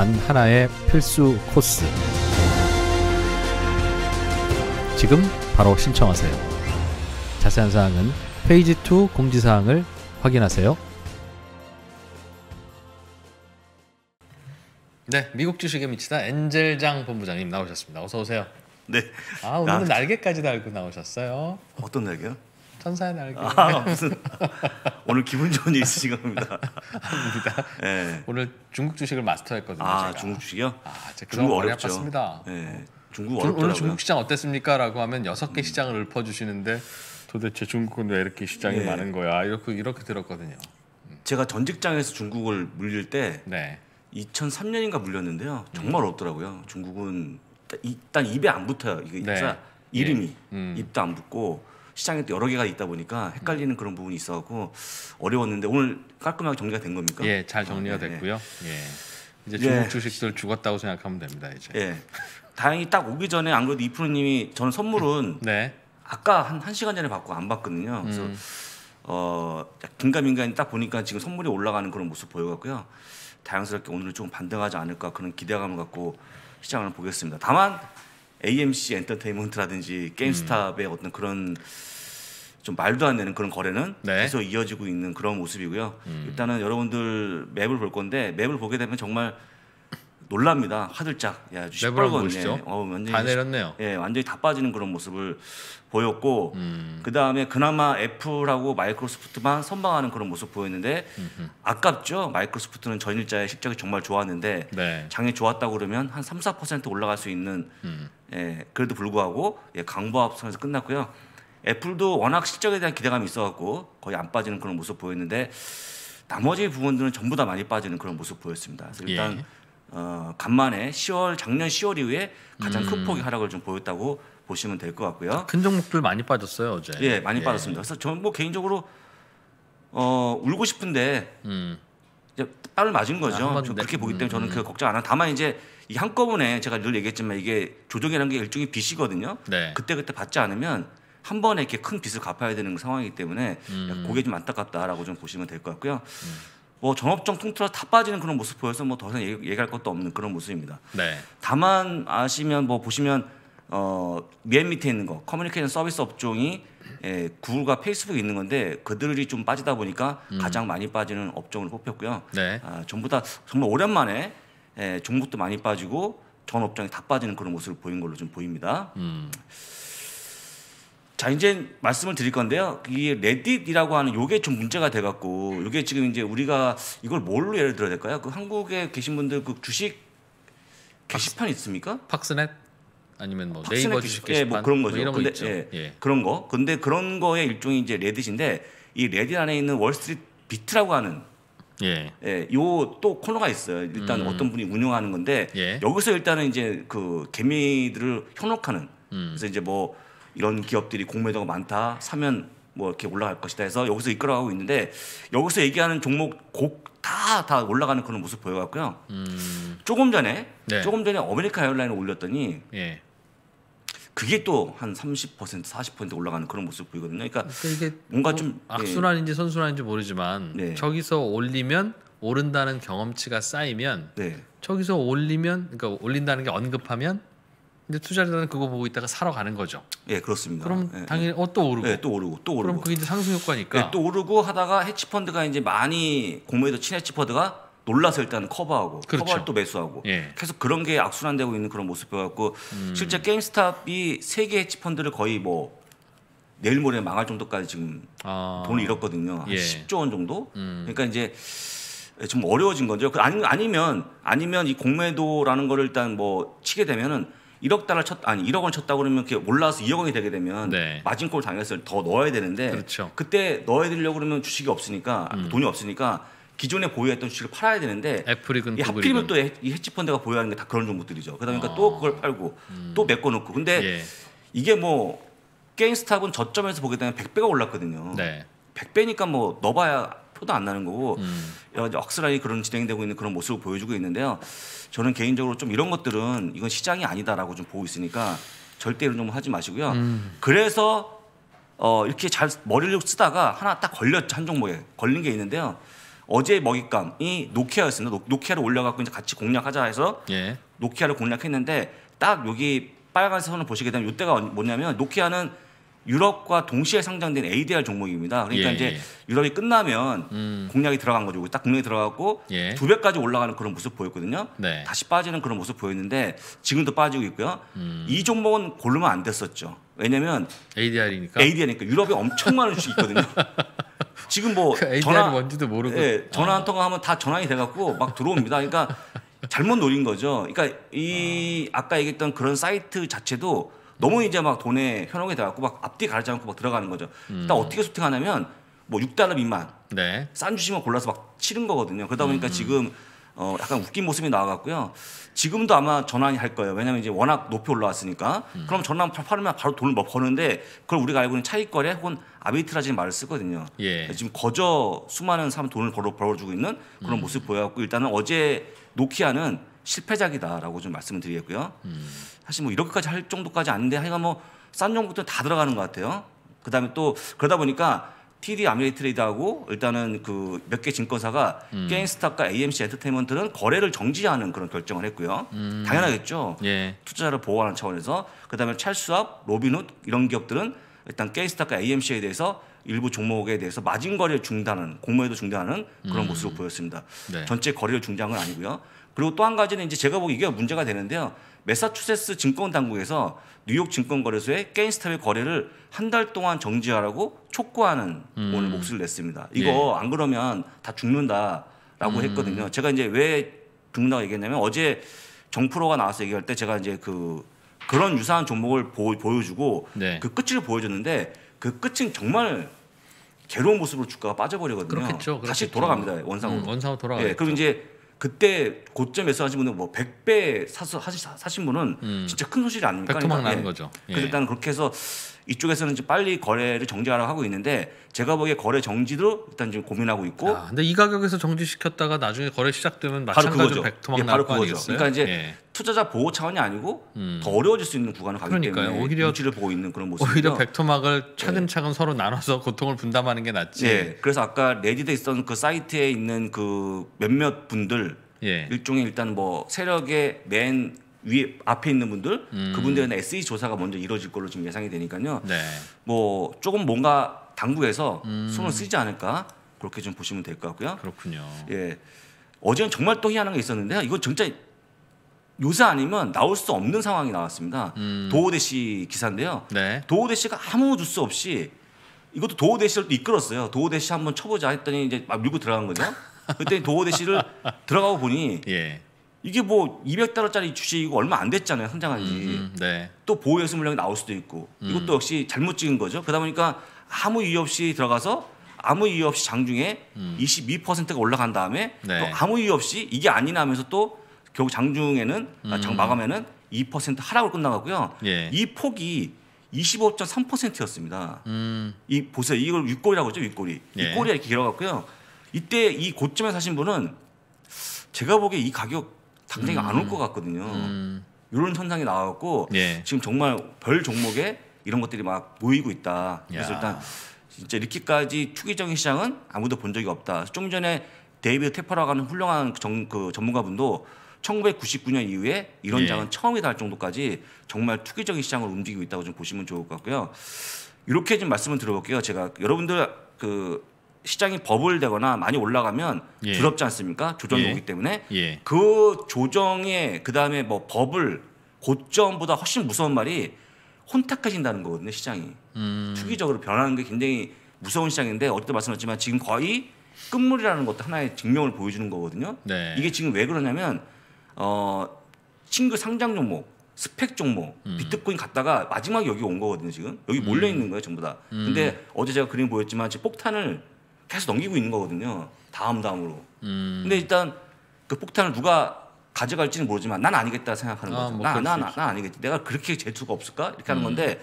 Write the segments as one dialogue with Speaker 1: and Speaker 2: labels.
Speaker 1: 단 하나의 필수 코스. 지금 바로 신청하세요. 자세한 사항은 페이지 2 공지사항을 확인하세요. 네, 미국 주식에 미치다 엔젤장 본부장님 나오셨습니다. 어서 오세요.
Speaker 2: 네.
Speaker 1: 아, 오늘은
Speaker 2: 나-
Speaker 1: 날개까지 달고 나오셨어요.
Speaker 2: 어떤 날개요?
Speaker 1: 천사의 날개.
Speaker 2: 아 무슨 오늘 기분 좋은 일 있으신 겁니다.
Speaker 1: 아닙니다.
Speaker 2: 네.
Speaker 1: 오늘 중국 주식을 마스터했거든요.
Speaker 2: 아
Speaker 1: 제가.
Speaker 2: 중국 주식이요?
Speaker 1: 아, 제가
Speaker 2: 중국 어렵죠.
Speaker 1: 아팠습니다.
Speaker 2: 네. 중국
Speaker 1: 중-
Speaker 2: 어렵더라고요.
Speaker 1: 오늘 중국 시장 어땠습니까?라고 하면 여섯 개 시장을 읊어주시는데 도대체 중국은 왜 이렇게 시장이
Speaker 2: 예.
Speaker 1: 많은 거야? 이렇게 이렇게 들었거든요.
Speaker 2: 제가 전 직장에서 중국을 물릴 때
Speaker 1: 네,
Speaker 2: 2003년인가 물렸는데요.
Speaker 1: 음.
Speaker 2: 정말 어렵더라고요. 중국은 일단 입에 안 붙어요. 이게
Speaker 1: 네.
Speaker 2: 진짜 이름이
Speaker 1: 음.
Speaker 2: 입도 안 붙고 시장에 또 여러 개가 있다 보니까 헷갈리는 그런 부분이 있어갖고 어려웠는데 오늘 깔끔하게 정리가 된 겁니까?
Speaker 1: 예, 잘 정리가
Speaker 2: 네, 네.
Speaker 1: 됐고요. 예, 이제
Speaker 2: 예.
Speaker 1: 중국 주식들 죽었다고 생각하면 됩니다. 이제.
Speaker 2: 예. 다행히 딱 오기 전에 안 그래도 이프로님이 저는 선물은
Speaker 1: 네,
Speaker 2: 아까 한, 한 시간 전에 받고 안 받거든요. 그래서
Speaker 1: 음.
Speaker 2: 어 긴가민가니 딱 보니까 지금 선물이 올라가는 그런 모습 보여갖고요. 다양스럽게 오늘 좀 반등하지 않을까 그런 기대감을 갖고 시장을 보겠습니다. 다만 AMC 엔터테인먼트라든지 게임스탑의
Speaker 1: 음.
Speaker 2: 어떤 그런 좀 말도 안 되는 그런 거래는
Speaker 1: 네.
Speaker 2: 계속 이어지고 있는 그런 모습이고요.
Speaker 1: 음.
Speaker 2: 일단은 여러분들 맵을 볼 건데 맵을 보게 되면 정말 놀랍니다. 화들짝. 야,
Speaker 1: 맵을
Speaker 2: 시뻘건. 예. 어, 완전히
Speaker 1: 다 내렸네요.
Speaker 2: 예, 완전히 다 빠지는 그런 모습을 보였고
Speaker 1: 음.
Speaker 2: 그 다음에 그나마 애플하고 마이크로소프트만 선방하는 그런 모습 보였는데 아깝죠. 마이크로소프트는 전일자의 실적이 정말 좋았는데
Speaker 1: 네,
Speaker 2: 장이 좋았다고 그러면 한 3, 4% 올라갈 수 있는
Speaker 1: 음.
Speaker 2: 예, 그래도 불구하고 예, 강보합 선에서 끝났고요. 애플도 워낙 실적에 대한 기대감이 있어갖고 거의 안 빠지는 그런 모습 보였는데 나머지 부분들은 전부 다 많이 빠지는 그런 모습 보였습니다. 그래서 일단
Speaker 1: 예.
Speaker 2: 어, 간만에 10월 작년 10월 이후에 가장
Speaker 1: 음.
Speaker 2: 큰 폭의 하락을 좀 보였다고 보시면 될 것 같고요.
Speaker 1: 큰 종목들 많이 빠졌어요 어제.
Speaker 2: 예, 많이 빠졌습니다. 그래서 저는 뭐 개인적으로 어, 울고 싶은데
Speaker 1: 음,
Speaker 2: 이제 땀을 맞은 거죠.
Speaker 1: 아,
Speaker 2: 좀
Speaker 1: 내-
Speaker 2: 그렇게 보기
Speaker 1: 음,
Speaker 2: 때문에 저는
Speaker 1: 음.
Speaker 2: 그 걱정 안 하고 다만 이제 이 한꺼번에 제가 늘 얘기했지만 이게 조정이라는 게 일종의 빚이거든요.
Speaker 1: 네,
Speaker 2: 그때 그때 받지 않으면 한 번에 이렇게 큰 빚을 갚아야 되는 상황이기 때문에
Speaker 1: 음.
Speaker 2: 그게 좀 안타깝다라고 좀 보시면 될 것 같고요. 뭐 전업종 통틀어 다 빠지는 그런 모습 보여서 뭐 더 이상 얘기- 얘기할 것도 없는 그런 모습입니다.
Speaker 1: 네,
Speaker 2: 다만 아시면 뭐 보시면 어, 맨 밑에 있는 거 커뮤니케이션 서비스 업종이 예, 구글과 페이스북이 있는 건데 그들이 좀 빠지다 보니까 가장 많이 빠지는 업종으로 뽑혔고요.
Speaker 1: 네,
Speaker 2: 아, 전부 다 정말 오랜만에 예, 종목도 많이 빠지고 전 업종이 다 빠지는 그런 모습을 보인 걸로 좀 보입니다.
Speaker 1: 음,
Speaker 2: 자 이제 말씀을 드릴 건데요. 이 레딧이라고 하는 요게 좀 문제가 돼 갖고 요게 지금 이제 우리가 이걸 뭘로 예를 들어야 될까요? 그 한국에 계신 분들 그 주식 게시판 있습니까?
Speaker 1: 팍스넷 아니면 뭐 네이버
Speaker 2: 게시-
Speaker 1: 주식
Speaker 2: 예,
Speaker 1: 게시판
Speaker 2: 뭐 그런 거죠.
Speaker 1: 이런 거
Speaker 2: 근데. 예,
Speaker 1: 예.
Speaker 2: 그런 거. 근데 그런 거의 일종이 이제 레딧인데 이 레딧 안에 있는 월스트리트 비트라고 하는
Speaker 1: 예,
Speaker 2: 예, 요 또 코너가 있어요. 일단
Speaker 1: 음.
Speaker 2: 어떤 분이 운영하는 건데
Speaker 1: 예.
Speaker 2: 여기서 일단은 이제 그 개미들을 현혹하는
Speaker 1: 음.
Speaker 2: 그래서 이제 뭐 이런 기업들이 공매도가 많다 사면 뭐 이렇게 올라갈 것이다 해서 여기서 이끌어가고 있는데 여기서 얘기하는 종목 곡다다 다 올라가는 그런 모습 보여갖고요.
Speaker 1: 음,
Speaker 2: 조금 전에
Speaker 1: 네.
Speaker 2: 조금 전에 아메리카 에어라인을 올렸더니
Speaker 1: 예.
Speaker 2: 그게 또 한 30% 40% 올라가는 그런 모습 보이거든요. 그러니까
Speaker 1: 그러니까 이게
Speaker 2: 뭔가 뭐좀 예.
Speaker 1: 악순환인지 선순환인지 모르지만
Speaker 2: 네.
Speaker 1: 저기서 올리면 오른다는 경험치가 쌓이면
Speaker 2: 네.
Speaker 1: 저기서 올리면 그러니까 올린다는 게 언급하면 이제 투자자는 그거 보고 있다가 사러 가는 거죠.
Speaker 2: 예, 그렇습니다.
Speaker 1: 그럼
Speaker 2: 예,
Speaker 1: 당연히 어 또 오르고.
Speaker 2: 예, 또 오르고 또 오르고.
Speaker 1: 그럼 그게 이제 상승 효과니까.
Speaker 2: 네, 또 오르고 하다가 헤지펀드가 이제 많이 공매도 친 헤지펀드가 놀라서 일단 커버하고
Speaker 1: 그렇죠.
Speaker 2: 커버를 또 매수하고
Speaker 1: 예.
Speaker 2: 계속 그런 게 악순환되고 있는 그런 모습 보였고
Speaker 1: 음.
Speaker 2: 실제 게임스탑이 세계 헤지펀드를 거의 뭐 내일 모레 망할 정도까지 지금
Speaker 1: 아.
Speaker 2: 돈을 잃었거든요. 한
Speaker 1: 예.
Speaker 2: 10조 원 정도.
Speaker 1: 음.
Speaker 2: 그러니까 이제 좀 어려워진 거죠. 그 아니, 아니면 아니면 이 공매도라는 거를 일단 뭐 치게 되면은 1억 달러 쳤 아니 1억 원 쳤다 그러면 그게 올라와서 2억 원이 되게 되면
Speaker 1: 네.
Speaker 2: 마진콜 당했을 때 더 넣어야 되는데
Speaker 1: 그렇죠.
Speaker 2: 그때 넣어야 되려고 그러면 주식이 없으니까
Speaker 1: 음.
Speaker 2: 돈이 없으니까 기존에 보유했던 주식을 팔아야 되는데
Speaker 1: 애플이건
Speaker 2: 이 하필이면. 또 이 헤지 펀드가 보유하는 게 다 그런 종목들이죠. 그러다 보니까
Speaker 1: 어.
Speaker 2: 또 그걸 팔고 또 메꿔 놓고. 근데
Speaker 1: 예.
Speaker 2: 이게 뭐 게임스탑은 저점에서 보게 되면 100배가 올랐거든요.
Speaker 1: 네.
Speaker 2: 100배니까 뭐 넣어봐야 표도 안 나는 거고
Speaker 1: 음.
Speaker 2: 억스라이 그런 진행되고 있는 그런 모습을 보여주고 있는데요. 저는 개인적으로 좀 이런 것들은 이건 시장이 아니다라고 좀 보고 있으니까 절대 이런 좀 하지 마시고요.
Speaker 1: 음.
Speaker 2: 그래서 어 이렇게 잘 머리를 쓰다가 하나 딱 걸렸죠 한 종목에 걸린 게 있는데요. 어제 먹잇감이 노키아였습니다. 노- 노키아를 올려갖고 이제 같이 공략하자 해서
Speaker 1: 예.
Speaker 2: 노키아를 공략했는데 딱 여기 빨간 선을 보시게 되면 이때가 언- 뭐냐면 노키아는 유럽과 동시에 상장된 ADR 종목입니다. 그러니까
Speaker 1: 예,
Speaker 2: 이제
Speaker 1: 예.
Speaker 2: 유럽이 끝나면
Speaker 1: 음.
Speaker 2: 공략이 들어간 거죠. 딱 공략이 들어갔고
Speaker 1: 예.
Speaker 2: 두 배까지 올라가는 그런 모습 보였거든요.
Speaker 1: 네.
Speaker 2: 다시 빠지는 그런 모습 보였는데 지금도 빠지고 있고요.
Speaker 1: 음.
Speaker 2: 이 종목은 고르면 안 됐었죠. 왜냐면
Speaker 1: ADR이니까.
Speaker 2: ADR이니까 유럽에 엄청 많은 주식이 있거든요. 지금 뭐
Speaker 1: 그
Speaker 2: 전화
Speaker 1: 뭔지도 모르고.
Speaker 2: 예, 전화
Speaker 1: 어.
Speaker 2: 한 통화 하면 다 전환이 돼갖고 막 들어옵니다. 그러니까 잘못 노린 거죠. 그러니까 이 아 까 얘기했던 그런 사이트 자체도 너무 이제 막 돈에 현혹이 돼갖고 막 앞뒤 가리지 않고 막 들어가는 거죠.
Speaker 1: 음.
Speaker 2: 일단 어떻게 소팅하냐면 뭐 6달러 미만
Speaker 1: 네.
Speaker 2: 싼 주식만 골라서 막 치는 거거든요. 그러다 보니까
Speaker 1: 음.
Speaker 2: 지금 어 약간 웃긴 모습이 나와갖고요. 지금도 아마 전환이 할 거예요. 왜냐하면 이제 워낙 높이 올라왔으니까.
Speaker 1: 음.
Speaker 2: 그럼 전환 파- 팔으면 바로 돈을 뭐 버는데 그걸 우리가 알고 있는 차익거래 혹은 아비트라지는 말을 쓰거든요.
Speaker 1: 예.
Speaker 2: 지금 거저 수많은 사람 돈을 벌어 벌어주고 있는 그런
Speaker 1: 음.
Speaker 2: 모습 보여갖고 일단은 어제 노키아는 실패작이다라고 좀 말씀을 드리겠고요.
Speaker 1: 음.
Speaker 2: 사실 뭐 이렇게까지 할 정도까지 아닌데 하여간 뭐 싼 종목들 다 들어가는 것 같아요. 그다음에 또 그러다 보니까 TD 아메리트레이드하고 일단은 그 몇 개 증권사가
Speaker 1: 음.
Speaker 2: 게임스탑과 AMC 엔터테인먼트는 거래를 정지하는 그런 결정을 했고요.
Speaker 1: 음.
Speaker 2: 당연하겠죠.
Speaker 1: 예.
Speaker 2: 투자자를 보호하는 차원에서 그다음에 찰스 슈왑, 로빈훗 이런 기업들은 일단 게임스탑과 AMC에 대해서 일부 종목에 대해서 마진 거래를 중단하는 공매도 중단하는 그런
Speaker 1: 음.
Speaker 2: 모습을 보였습니다.
Speaker 1: 네.
Speaker 2: 전체 거래를 중단한 건 아니고요. 그리고 또 한 가지는 이제 제가 보기 이게 문제가 되는데요. 메사추세츠 증권 당국에서 뉴욕 증권 거래소에 게임스탑의 거래를 한 달 동안 정지하라고 촉구하는
Speaker 1: 음.
Speaker 2: 오늘 목소리를 냈습니다. 이거 안 그러면 다 죽는다라고
Speaker 1: 음.
Speaker 2: 했거든요. 제가 이제 왜 죽는다고 얘기했냐면 어제 정프로가 나와서 얘기할 때 제가 이제 그 그런 유사한 종목을 보, 보여주고
Speaker 1: 네.
Speaker 2: 그 끝을 보여줬는데 그 끝은 정말 괴로운 모습으로 주가가 빠져버리거든요.
Speaker 1: 그렇겠죠.
Speaker 2: 다시
Speaker 1: 그렇겠죠.
Speaker 2: 돌아갑니다 원상으로.
Speaker 1: 음, 원상으로 돌아가요.
Speaker 2: 예, 그리고 이제 그때 고점에서 하신 분은 뭐 100배 사서 하시, 사신 분은
Speaker 1: 음.
Speaker 2: 진짜 큰 소식이 아닙니까?
Speaker 1: 백토막
Speaker 2: 그러니까,
Speaker 1: 나는
Speaker 2: 예.
Speaker 1: 거죠. 예.
Speaker 2: 그래서 일단 그렇게 해서 이쪽에서는 이제 빨리 거래를 정지하라고 하고 있는데 제가 보기에 거래 정지도 일단 지금 고민하고 있고
Speaker 1: 아, 근데 이 가격에서 정지시켰다가 나중에 거래 시작되면 마찬가지로. 백토막
Speaker 2: 예,
Speaker 1: 나올
Speaker 2: 바로
Speaker 1: 거
Speaker 2: 그거죠.
Speaker 1: 아니겠어요?
Speaker 2: 그러니까 이제
Speaker 1: 예.
Speaker 2: 투자자 보호 차원이 아니고
Speaker 1: 음.
Speaker 2: 더 어려워질 수 있는 구간을 가기
Speaker 1: 그러니까요.
Speaker 2: 때문에
Speaker 1: 오히려-
Speaker 2: 눈치를 보고 있는 그런 모습이죠.
Speaker 1: 오히려 백토막을 차근차근 서로 나눠서 고통을 분담하는 게 낫지.
Speaker 2: 예. 그래서 아까 레디에 있던 그 사이트에 있는 그 몇몇 분들
Speaker 1: 예.
Speaker 2: 일종의 일단 뭐 세력의 맨 위에 앞에 있는 분들
Speaker 1: 음.
Speaker 2: 그분들에 대한 SE 조사가 먼저 이루어질 걸로 지금 예상이 되니까요.
Speaker 1: 네.
Speaker 2: 뭐 조금 뭔가 당국에서
Speaker 1: 음.
Speaker 2: 손을 쓰지 않을까 그렇게 좀 보시면 될 것 같고요.
Speaker 1: 그렇군요.
Speaker 2: 예. 어제는 정말 또 희한한 게 있었는데요. 이거 진짜 요새 아니면 나올 수 없는 상황이 나왔습니다.
Speaker 1: 음.
Speaker 2: 도오대 씨 기사인데요.
Speaker 1: 네.
Speaker 2: 도오대 씨가 아무 뉴스 없이 이것도 도오대 씨를 또 이끌었어요. 도오대 씨 한번 쳐보자 했더니 이제 막 밀고 들어간 거죠. 그때 도오대 씨를 들어가고 보니
Speaker 1: 예.
Speaker 2: 이게 뭐 200달러짜리 주식이고 얼마 안 됐잖아요. 상장한 지.
Speaker 1: 음, 네.
Speaker 2: 또 보호예수 물량이 나올 수도 있고 이것도 역시 잘못 찍은 거죠. 그러다 보니까 아무 이유 없이 들어가서 아무 이유 없이 장중에 22%가 올라간 다음에
Speaker 1: 네.
Speaker 2: 또 아무 이유 없이 이게 아니나 하면서 또 결국 장중에는 아, 장 마감에는 2% 하락으로 끝나가고요.
Speaker 1: 예.
Speaker 2: 이 폭이 25.3%였습니다.
Speaker 1: 음.
Speaker 2: 이 보세요. 이걸 윗꼬리라고 하죠. 윗꼬리.
Speaker 1: 예.
Speaker 2: 윗꼬리 이렇게 길어갖고요. 이때 이 고점에 사신 분은 제가 보기에 이 가격 당장에 안올 것 같거든요.
Speaker 1: 음.
Speaker 2: 이런 현상이 나왔고
Speaker 1: 예.
Speaker 2: 지금 정말 별 종목에 이런 것들이 막 모이고 있다. 그래서
Speaker 1: 야.
Speaker 2: 일단 진짜 이렇게까지 투기적인 시장은 아무도 본 적이 없다. 좀 전에 데이비드 테퍼라고 하는 훌륭한 정, 그 전문가분도 1999년 이후에 이런
Speaker 1: 예.
Speaker 2: 장은 처음이다 할 정도까지 정말 투기적인 시장을 움직이고 있다고 좀 보시면 좋을 것 같고요. 이렇게 좀 말씀을 드려볼게요. 제가 여러분들 그 시장이 버블 되거나 많이 올라가면
Speaker 1: 예.
Speaker 2: 두렵지 않습니까? 조정이
Speaker 1: 예.
Speaker 2: 오기 때문에
Speaker 1: 예.
Speaker 2: 그 조정에 그 다음에 뭐 버블 고점보다 훨씬 무서운 말이 혼탁해진다는 거거든요 시장이
Speaker 1: 음.
Speaker 2: 투기적으로 변하는 게 굉장히 무서운 시장인데 어제도 말씀드렸지만 지금 거의 끝물이라는 것도 하나의 증명을 보여주는 거거든요
Speaker 1: 네.
Speaker 2: 이게 지금 왜 그러냐면 어 친구 상장 종목 스펙 종목
Speaker 1: 음.
Speaker 2: 비트코인 갔다가 마지막에 여기 온 거거든요 지금 여기 몰려 있는 거예요 전부 다 근데 어제 제가 그림 보였지만 지금 폭탄을 계속 넘기고 있는 거거든요. 다음 다음으로.
Speaker 1: 음.
Speaker 2: 근데 일단 그 폭탄을 누가 가져갈지는 모르지만 난 아니겠다 생각하는
Speaker 1: 아,
Speaker 2: 거죠.
Speaker 1: 뭐
Speaker 2: 난,
Speaker 1: 그럴
Speaker 2: 난,
Speaker 1: 수
Speaker 2: 난, 난 아니겠지. 내가 그렇게 재투가 없을까? 이렇게
Speaker 1: 음.
Speaker 2: 하는 건데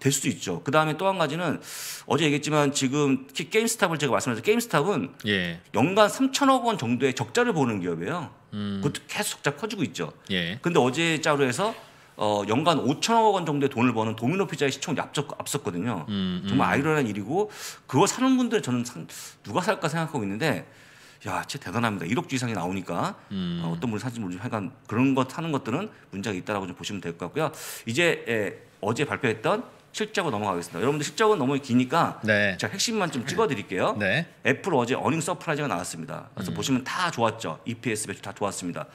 Speaker 2: 될 수도 있죠. 그 다음에 또 한 가지는 어제 얘기했지만 지금 특히 게임스탑을 제가 말씀드렸죠. 게임스탑은
Speaker 1: 예.
Speaker 2: 연간 3천억 원 정도의 적자를 보는 기업이에요.
Speaker 1: 음.
Speaker 2: 그것도 계속 적자 커지고 있죠.
Speaker 1: 예.
Speaker 2: 근데 어제 자료에서 어, 연간 5천억 원 정도의 돈을 버는 도미노 피자의 시총이 앞섰, 앞섰거든요.
Speaker 1: 음, 음.
Speaker 2: 정말 아이러니한 일이고 그거 사는 분들 저는 상, 누가 살까 생각하고 있는데 야, 진짜 대단합니다. 1억 주 이상이 나오니까
Speaker 1: 음.
Speaker 2: 어, 떤 분이 사는지 모르지만 하여간 그런 것 하는 것들은 문제가 있다라고 좀 보시면 될 것 같고요. 이제 예, 어제 발표했던 실적으로 넘어가겠습니다. 여러분들 실적은 너무 기니까
Speaker 1: 네.
Speaker 2: 제가 핵심만 좀 찍어드릴게요.
Speaker 1: 네.
Speaker 2: 애플 어제 어닝 서프라이즈가 나왔습니다.
Speaker 1: 음.
Speaker 2: 그래서 보시면 다 좋았죠. EPS 매출 다 좋았습니다.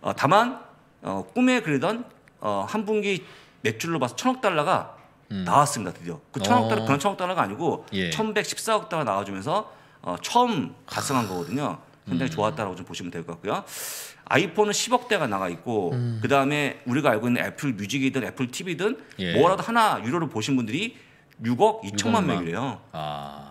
Speaker 2: 어, 다만 어, 꿈에 그리던 어, 한 분기 매출로 봐서 천억 달러가 나왔습니다. 드디어 그 천억 달러
Speaker 1: 음. 어.
Speaker 2: 그런 천억 달러가 아니고
Speaker 1: 예.
Speaker 2: 1,114억 달러 나와주면서 어, 처음 달성한 거거든요.
Speaker 1: 음.
Speaker 2: 상당히 좋았다라고 좀 보시면 될 것 같고요. 아이폰은 10억대가 나가 있고
Speaker 1: 음.
Speaker 2: 그 다음에 우리가 알고 있는 애플 뮤직이든 애플 TV든
Speaker 1: 예.
Speaker 2: 뭐라도 하나 유료를 보신 분들이 6억 2천만
Speaker 1: 6억만.
Speaker 2: 명이래요.
Speaker 1: 아.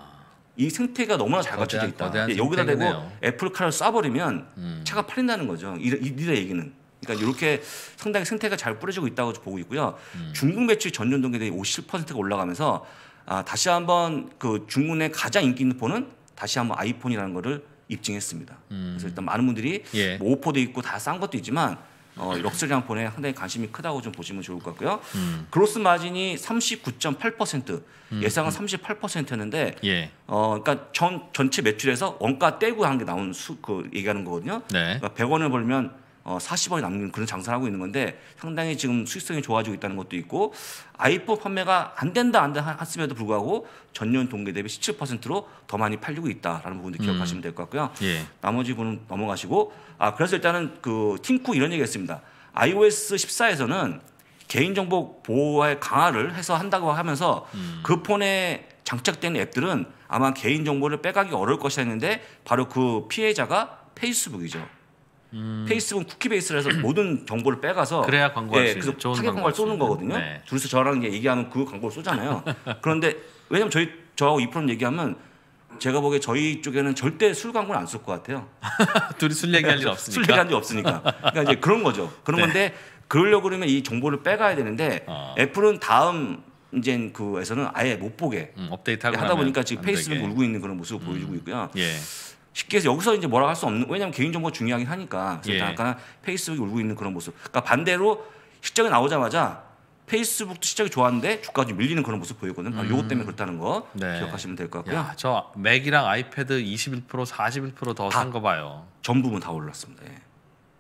Speaker 2: 이 생태계가 너무나 잘 갖춰져
Speaker 1: 거대한-
Speaker 2: 있다.
Speaker 1: 거대한
Speaker 2: 예, 여기다 대고. 애플카를 쏴버리면
Speaker 1: 음.
Speaker 2: 차가 팔린다는 거죠. 이- 이- 이들의 얘기는. 그러니까 이렇게 상당히 생태가 잘 뿌려지고 있다고 보고 있고요.
Speaker 1: 음.
Speaker 2: 중국 매출 전년 동기 대비 57%가 올라가면서 아, 다시 한번 그 중국 내 가장 인기 있는 폰은 다시 한번 아이폰이라는 거를 입증했습니다.
Speaker 1: 음.
Speaker 2: 그래서 일단 많은 분들이
Speaker 1: 예.
Speaker 2: 뭐 오포도 있고 다 싼 것도 있지만 어, 럭셔리한 폰에 상당히 관심이 크다고 좀 보시면 좋을 것 같고요.
Speaker 1: 음.
Speaker 2: 그로스 마진이 39.8% 예상은 38%였는데
Speaker 1: 예.
Speaker 2: 어, 그러니까 전 전체 매출에서 원가 떼고 한 게 나온 수 그 얘기하는 거거든요.
Speaker 1: 네.
Speaker 2: 그러니까 100원을 벌면 어, 40원이 남는 그런 장사를 하고 있는 건데 상당히 지금 수익성이 좋아지고 있다는 것도 있고 아이폰 판매가 안 된다 안 된다 했음에도 불구하고 전년 동기 대비 17%로 더 많이 팔리고 있다라는 부분도 기억하시면 될 것 같고요.
Speaker 1: 예.
Speaker 2: 나머지 분은 넘어가시고 아 그래서 일단은 그 팀쿡 이런 얘기했습니다. iOS 14에서는 개인정보 보호의 강화를 해서 한다고 하면서 그 폰에 장착된 앱들은 아마 개인정보를 빼가기 어려울 것이라 했는데 바로 그 피해자가 페이스북이죠. 페이스북은 쿠키 base를 해서 모든 정보를 빼가서
Speaker 1: 그래야 광고할 수 있는
Speaker 2: 그래서
Speaker 1: 좋은
Speaker 2: 타겟 광고를
Speaker 1: 수
Speaker 2: 쏘는. 거거든요.
Speaker 1: 네.
Speaker 2: 둘이서 저랑 이제 얘기하면 그 광고를 쏘잖아요. 그런데 왜냐면 저희 저하고 이프로는 얘기하면 제가 보기에 저희 쪽에는 절대 술 광고는 안쏠것 같아요.
Speaker 1: 둘이 술 얘기할
Speaker 2: 일술
Speaker 1: 없으니까.
Speaker 2: 얘기한 적 없으니까. 그러니까 이제 그런 거죠. 그런
Speaker 1: 네.
Speaker 2: 건데 그러려고 그러면 이 정보를 빼가야 되는데
Speaker 1: 어.
Speaker 2: 애플은 다음 이제 그에서는 아예 못 보게
Speaker 1: 음, 업데이트하고
Speaker 2: 하다 보니까 지금
Speaker 1: 안
Speaker 2: 페이스북. 울고 있는 그런 모습을 보여주고 있고요.
Speaker 1: 예.
Speaker 2: 쉽게 해서 여기서 이제 뭐라 할수 없는 왜냐하면 개인정보 가 중요하긴 하니까 그래서
Speaker 1: 예.
Speaker 2: 약간 페이스북이 울고 있는 그런 모습. 그러니까 반대로 실적이 나오자마자 페이스북도 실적이 좋았는데 주가가 좀 밀리는 그런 모습 보이거든요. 바로 요것 때문에 그렇다는 거
Speaker 1: 음. 네.
Speaker 2: 기억하시면 될 것 같고요.
Speaker 1: 야, 저 맥이랑 아이패드 21% 41%더
Speaker 2: 다-
Speaker 1: 산거 봐요.
Speaker 2: 전 부분 다 올랐습니다. 예.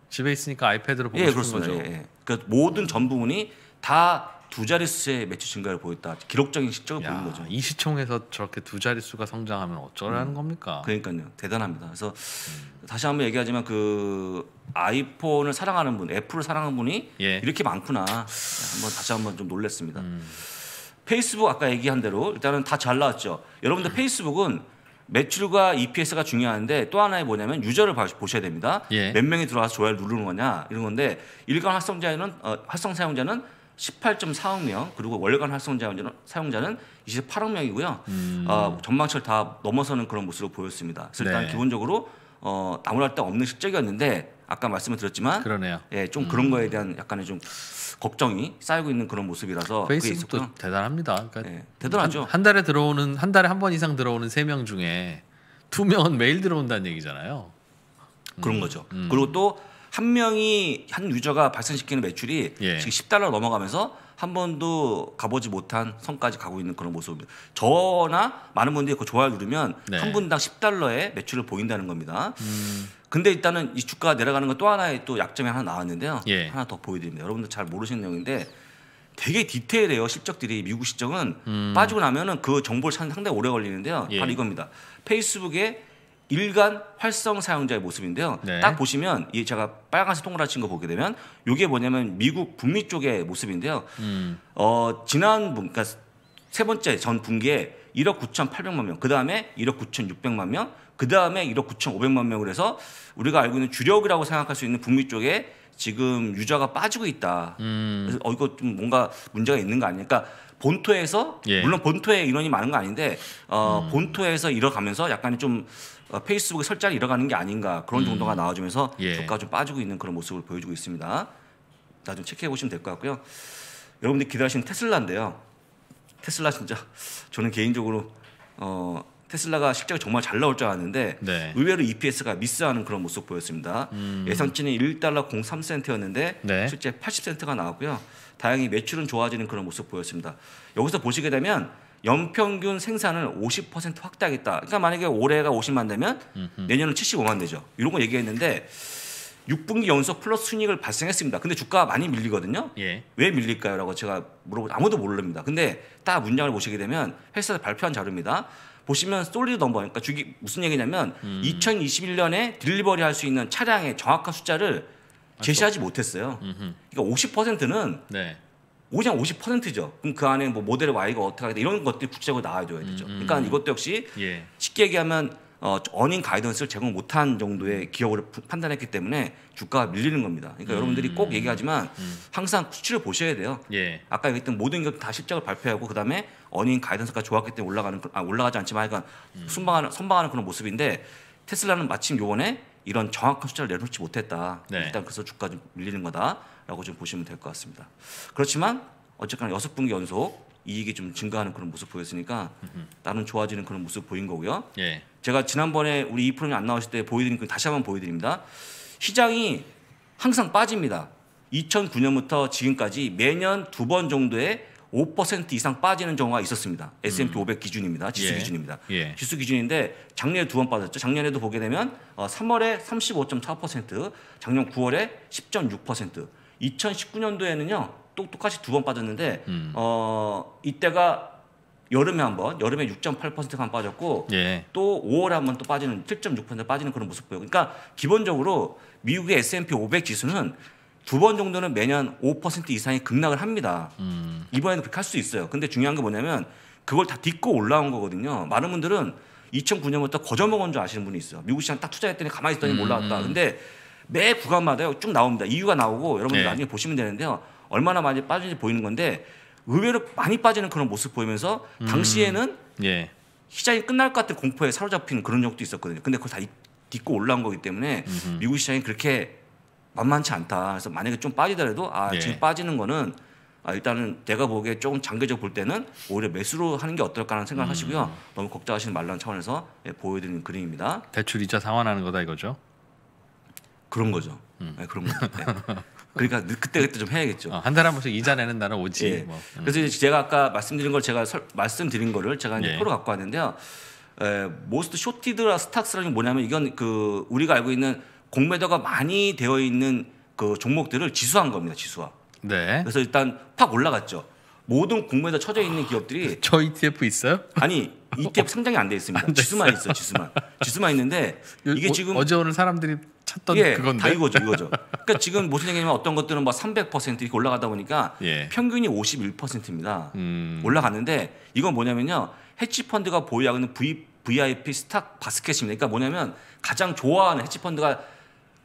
Speaker 1: 집에 있으니까 아이패드로 보고
Speaker 2: 예,
Speaker 1: 싶은
Speaker 2: 그렇습니다.
Speaker 1: 거죠.
Speaker 2: 예, 예. 그러니까 모든 전 부분이 다 두 자릿수의 매출 증가를 보였다. 기록적인 실적을
Speaker 1: 야,
Speaker 2: 보인 거죠.
Speaker 1: 이 시총에서 저렇게 두 자릿수가 성장하면 어쩌라는 겁니까?
Speaker 2: 그러니까요. 대단합니다. 그래서
Speaker 1: 음.
Speaker 2: 다시 한번 얘기하지만 그 아이폰을 사랑하는 분, 애플을 사랑하는 분이
Speaker 1: 예.
Speaker 2: 이렇게 많구나. 네, 한번 다시 한번 좀 놀랐습니다.
Speaker 1: 음.
Speaker 2: 페이스북 아까 얘기한 대로 일단은 다 잘 나왔죠. 여러분들 페이스북은 매출과 EPS가 중요한데 또 하나의 뭐냐면 유저를 봐- 보셔야 됩니다.
Speaker 1: 예.
Speaker 2: 몇 명이 들어와서 좋아요를 누르는 거냐 이런 건데 일간 활성자는 어, 활성 사용자는 18.4억 명 그리고 월간 활성 사용자는 사용자는 28억 명이고요. 어, 전망치를 다 넘어서는 그런 모습을 보였습니다. 그래서 일단
Speaker 1: 네.
Speaker 2: 기본적으로 어, 나무랄 데 없는 실적이었는데 아까 말씀을 드렸지만
Speaker 1: 그러네요.
Speaker 2: 예, 좀 그런 거에 대한 약간의 좀 걱정이 쌓이고 있는 그런 모습이라서
Speaker 1: 페이스북도. 대단합니다. 그러니까
Speaker 2: 예, 대단하죠.
Speaker 1: 한, 한 달에 들어오는 한 달에 한 번 이상 들어오는 세 명 중에 두 명은 매일 들어온다는 얘기잖아요.
Speaker 2: 그런 거죠. 그리고 또 한 명이 한 유저가 발생시키는 매출이
Speaker 1: 예.
Speaker 2: 지금 10달러 넘어가면서 한 번도 가보지 못한 선까지 가고 있는 그런 모습입니다. 저나 많은 분들이 그 좋아요 누르면
Speaker 1: 네.
Speaker 2: 한 분당 10달러의 매출을 보인다는 겁니다. 근데 일단은 이 주가가 내려가는 건 또 하나의 또 약점이 하나 나왔는데요.
Speaker 1: 예.
Speaker 2: 하나 더 보여드립니다. 여러분들 잘 모르시는 내용인데 되게 디테일해요. 실적들이 미국 실적은 빠지고 나면은 그 정보를 찾는 데 상당히 오래 걸리는데요.
Speaker 1: 음. 예.
Speaker 2: 바로 이겁니다. 페이스북의 일간 활성 사용자의 모습인데요.
Speaker 1: 네.
Speaker 2: 딱 보시면 이 제가 빨간색 동그랗게 친거 보게 되면 이게 뭐냐면 미국 북미 쪽의 모습인데요.
Speaker 1: 음.
Speaker 2: 어, 지난 분, 그러니까 세 번째 전 분기에 1억 9,800만 명, 그 다음에 1억 9,600만 명, 그 다음에 1억 9,500만 명을 해서 우리가 알고 있는 주력이라고 생각할 수 있는 북미 쪽에 지금 유저가 빠지고 있다.
Speaker 1: 음.
Speaker 2: 그래서 어 이거 좀 뭔가 문제가 있는 거 아니야? 그러니까 본토에서
Speaker 1: 예. 음.
Speaker 2: 물론 본토에 인원이 많은 거 아닌데 어, 본토에서 잃어가면서 약간 좀 어, 페이스북의 설자를 잃어가는 게 아닌가 그런 정도가 나와주면서
Speaker 1: 예.
Speaker 2: 주가가 좀 빠지고 있는 그런 모습을 보여주고 있습니다. 나좀 체크해 보시면 될 것 같고요. 여러분들 기대하시는 테슬라인데요. 테슬라 진짜 저는 개인적으로 어, 테슬라가 실제로 정말 잘 나올 줄 알았는데
Speaker 1: 네.
Speaker 2: 의외로 EPS가 미스하는 그런 모습 보였습니다. 예상치는 1달러 03센트였는데
Speaker 1: 네.
Speaker 2: 실제 80센트가 나왔고요. 다행히 매출은 좋아지는 그런 모습 보였습니다. 여기서 보시게 되면 연평균 생산을 50% 확대하겠다. 그러니까 만약에 올해가 50만 되면 내년은 75만 되죠. 이런 거 얘기했는데 6분기 연속 플러스 순이익을 발생했습니다. 근데 주가가 많이 밀리거든요.
Speaker 1: 예.
Speaker 2: 왜 밀릴까요?라고 제가 물어보 아무도 모릅니다. 근데 딱 문장을 보시게 되면 회사에서 발표한 자료입니다. 보시면 solid number 그러니까 주기 무슨 얘기냐면 2021년에 delivery 할 수 있는 차량의 정확한 숫자를 제시하지 못했어요. 그러니까 50%는
Speaker 1: 네.
Speaker 2: 그냥 50%죠. 그럼 그 안에 뭐 모델 Y가 어떻게 하겠다 이런 것들이 구체적으로 나와줘야 되죠. 그러니까 이것도 역시
Speaker 1: 예.
Speaker 2: 쉽게 얘기하면 어, 어닝 가이던스를 제공 못한 정도의 기업으로 부- 판단했기 때문에 주가가 밀리는 겁니다. 그러니까 여러분들이 꼭 얘기하지만 항상 수치를 보셔야 돼요.
Speaker 1: 예.
Speaker 2: 아까 얘기했던 모든 기업 다 실적을 발표하고 그다음에 어닝 가이던스가 좋았기 때문에 올라가는 그- 아, 올라가지 않지만 약간 순방하는 선방하는 그런 모습인데 테슬라는 마침 요번에 이런 정확한 숫자를 내놓지 못했다.
Speaker 1: 네.
Speaker 2: 일단 그래서 주가 좀 밀리는 거다라고 좀 보시면 될 것 같습니다. 그렇지만 어쨌거나 여섯 분기 연속 이익이 좀 증가하는 그런 모습 보였으니까 나는 좋아지는 그런 모습 보인 거고요.
Speaker 1: 예.
Speaker 2: 제가 지난번에 우리 이 프로그램 안 나오실 때 보여드린 그 다시 한번 보여드립니다. 시장이 항상 빠집니다. 2009년부터 지금까지 매년 두 번 정도의 5% 이상 빠지는 경우가 있었습니다. S&P 500 기준입니다. 지수
Speaker 1: 예.
Speaker 2: 기준입니다.
Speaker 1: 예.
Speaker 2: 지수 기준인데 작년에 두 번 빠졌죠. 작년에도 보게 되면 어, 3월에 35.4%, 작년 9월에 10.6%, 2019년도에는요 또 똑같이 두 번 빠졌는데
Speaker 1: 음.
Speaker 2: 어, 이때가 여름에 한 번, 여름에 6.8%가 한 빠졌고
Speaker 1: 예.
Speaker 2: 또 5월에 한 번 또 빠지는 7.6% 빠지는 그런 모습 보여요. 그러니까 기본적으로 미국의 S&P 500 지수는 두 번 정도는 매년 5% 이상의 급락을 합니다.
Speaker 1: 음.
Speaker 2: 이번에도 그렇게 할 수 있어요. 근데 중요한 게 뭐냐면 그걸 다 딛고 올라온 거거든요. 많은 분들은 2009년부터 거저먹은 줄 아시는 분이 있어요. 미국 시장 딱 투자했더니 가만히 있더니
Speaker 1: 음.
Speaker 2: 올라왔다. 근데 매 구간마다 쭉 나옵니다. 이유가 나오고 여러분들
Speaker 1: 네.
Speaker 2: 나중에 보시면 되는데요. 얼마나 많이 빠진지 보이는 건데 의외로 많이 빠지는 그런 모습 보이면서 당시에는
Speaker 1: 예.
Speaker 2: 시장이 끝날 것 같은 공포에 사로잡힌 그런 적도 있었거든요. 근데 그걸 다 이- 딛고 올라온 거기 때문에 미국 시장이 그렇게 만만치 않다. 그래서 만약에 좀 빠지더라도 아
Speaker 1: 예.
Speaker 2: 지금 빠지는 거는 아, 일단은 내가 보기에 조금 장기적 볼 때는 오히려 매수로 하는 게 어떨까라는 생각을 하시고요. 너무 걱정하시는 말라는 차원에서 예, 보여드리는 그림입니다.
Speaker 1: 대출 이자 상환하는 거다 이거죠.
Speaker 2: 그런 거죠. 네, 그런 거. 네. 그러니까 그때 그때 좀 해야겠죠.
Speaker 1: 어, 한 달에 한 번씩 이자 내는 날은 오지.
Speaker 2: 예.
Speaker 1: 뭐. 음.
Speaker 2: 그래서 제가 아까 말씀드린 걸 제가 설- 말씀드린 거를 제가 이제
Speaker 1: 예.
Speaker 2: 표로 갖고 왔는데요. 에, most shorted stocks라는 게 뭐냐면 이건 그 우리가 알고 있는 공매도가 많이 되어 있는 그 종목들을 지수화한 겁니다. 지수화.
Speaker 1: 네.
Speaker 2: 그래서 일단 팍 올라갔죠. 모든 공매도 쳐져 있는 기업들이
Speaker 1: 저 ETF 있어요?
Speaker 2: 아니 ETF 상장이 안 돼 있습니다. 지수만 있어. 지수만. 지수만 있는데 이게
Speaker 1: 어,
Speaker 2: 지금
Speaker 1: 어제 오늘 사람들이 찾던
Speaker 2: 예,
Speaker 1: 그건데.
Speaker 2: 다 이거죠, 이거죠. 그러니까 지금 무슨 얘기냐면 어떤 것들은 뭐 300% 이렇게 올라가다 보니까
Speaker 1: 예.
Speaker 2: 평균이 51%입니다.
Speaker 1: 음.
Speaker 2: 올라갔는데 이건 뭐냐면요. 헤지 펀드가 보유하고 있는 V, VIP 스탁 바스켓입니다. 그러니까 뭐냐면 가장 좋아하는 헤지 펀드가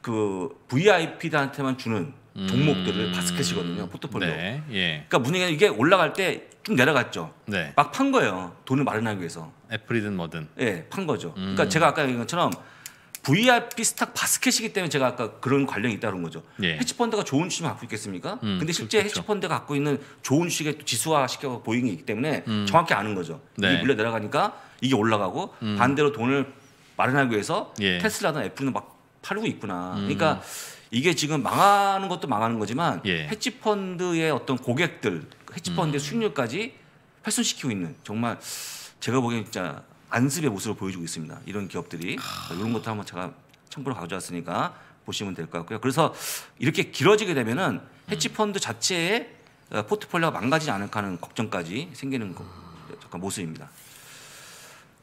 Speaker 2: 그 VIP들한테만 주는 종목들을 바스켓이거든요. 포트폴리오.
Speaker 1: 음. 네. 예.
Speaker 2: 그러니까 얘기냐면 이게 올라갈 때쭉 내려갔죠.
Speaker 1: 네.
Speaker 2: 막 판 거예요. 돈을 마련하기 위해서.
Speaker 1: 애플이든 뭐든.
Speaker 2: 예, 판 거죠.
Speaker 1: 음.
Speaker 2: 그러니까 제가 아까 얘기한 것처럼 VIP 스탁 바스켓이기 때문에 제가 아까 그런 관련이 있다는 거죠.
Speaker 1: 예.
Speaker 2: 헤지펀드가 좋은 주식만 갖고 있겠습니까?
Speaker 1: 음,
Speaker 2: 근데 실제
Speaker 1: 그렇죠.
Speaker 2: 헤지펀드가 갖고 있는 좋은 주식에 또 지수화 시켜 보이는 게 있기 때문에 정확히 아는 거죠.
Speaker 1: 음. 네.
Speaker 2: 이게 밀려 내려가니까 이게 올라가고 반대로 돈을 마련하기 위해서
Speaker 1: 예.
Speaker 2: 테슬라나 애플은 막 팔고 있구나. 그러니까 이게 지금 망하는 것도 망하는 거지만
Speaker 1: 예.
Speaker 2: 헤지펀드의 어떤 고객들, 헤지펀드의
Speaker 1: 음.
Speaker 2: 수익률까지 훼손시키고 있는 정말 제가 보기엔 진짜 안습의 모습을 보여주고 있습니다. 이런 기업들이 이런 것도 한번 제가 참고로 가져왔으니까 보시면 될 것 같고요. 그래서 이렇게 길어지게 되면은 헤지펀드 자체의 어, 포트폴리오가 망가지지 않을까 하는 걱정까지 생기는 거, 잠깐 모습입니다.